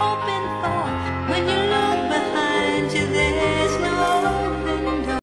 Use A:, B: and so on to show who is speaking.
A: open.